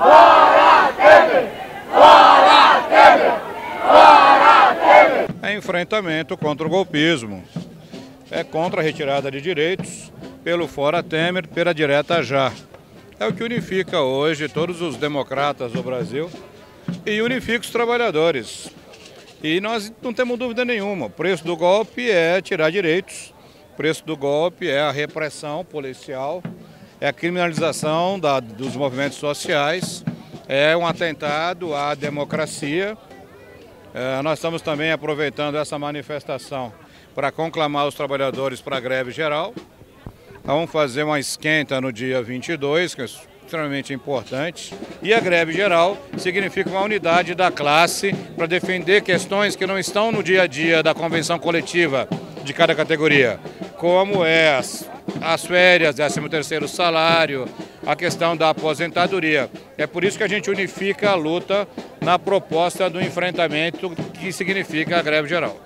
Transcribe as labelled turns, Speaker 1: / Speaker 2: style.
Speaker 1: Fora Temer! Fora Temer! Fora Temer! É enfrentamento contra o golpismo. É contra a retirada de direitos pelo Fora Temer, pela direta já. É o que unifica hoje todos os democratas do Brasil e unifica os trabalhadores. E nós não temos dúvida nenhuma, o preço do golpe é tirar direitos, o preço do golpe é a repressão policial, é a criminalização da, dos movimentos sociais, é um atentado à democracia. É, nós estamos também aproveitando essa manifestação para conclamar os trabalhadores para a greve geral. Vamos fazer uma esquenta no dia 22, que é extremamente importante. E a greve geral significa uma unidade da classe para defender questões que não estão no dia a dia da convenção coletiva de cada categoria, como é as, as férias, 13 terceiro salário, a questão da aposentadoria. É por isso que a gente unifica a luta na proposta do enfrentamento que significa a greve geral.